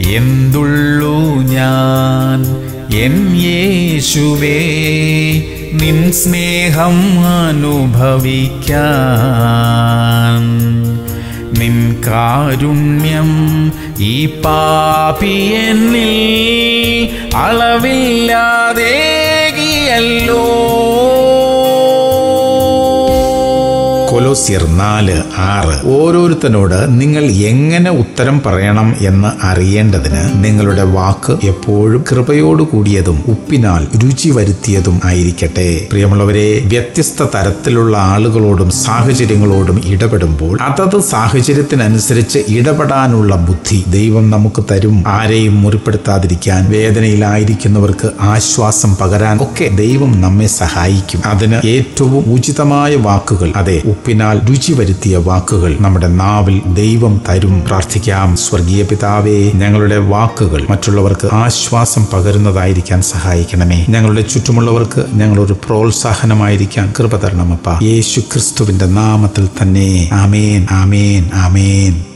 എന്തുള്ളൂ ഞാൻ? എൻ യേശുവേ നിൻ സ്നേഹം അനുഭവിക്കാൻ. നിൻ കാരുണ്യം ഈ പാപിയെന്നിൽ അളവില്ലാതേകിയല്ലോ കൊലോസ്യർ നാല് ആറ്. ഓരോരുത്തരോട് നിങ്ങൾ എങ്ങനെ ഉത്തരം പറയണം എന്ന് അറിയേണ്ടതിന് നിങ്ങളുടെ വാക്ക് എപ്പോഴും കൃപയോടു കൂടിയതും ഉപ്പിനാൽ രുചി വരുത്തിയതും ആയിരിക്കട്ടെ. പ്രിയമുള്ളവരെ വ്യത്യസ്ത തരത്തിലുള്ള ആളുകളോടും സാഹചര്യങ്ങളോടും ഇടപെടുമ്പോൾ അതത് സാഹചര്യത്തിനനുസരിച്ച് ഇടപെടാനുള്ള ബുദ്ധി ദൈവം നമുക്ക് തരും. ആരെയും മുറിപ്പെടുത്താതിരിക്കാൻ വേദനയിലായിരിക്കുന്നവർക്ക് ആശ്വാസം പകരാൻ ഒക്കെ ദൈവം നമ്മെ സഹായിക്കും. അതിന് ഏറ്റവും ഉചിതമായ വാക്കുകൾ അതെ ഉപ്പിനാൽ രുചി വരുത്തിയ വാക്കുകൾ നമ്മുടെ നാവിൽ ദൈവം തരും. പ്രാർത്ഥിക്കാം. സ്വർഗീയ പിതാവേ ഞങ്ങളുടെ വാക്കുകൾ മറ്റുള്ളവർക്ക് ആശ്വാസം പകരുന്നതായിരിക്കാൻ സഹായിക്കണമേ. ഞങ്ങളുടെ ചുറ്റുമുള്ളവർക്ക് ഞങ്ങളൊരു പ്രോത്സാഹനമായിരിക്കാൻ കൃപ തരണമപ്പ. യേശു ക്രിസ്തുവിന്റെ നാമത്തിൽ തന്നെ. ആമേൻ ആമേൻ ആമേൻ.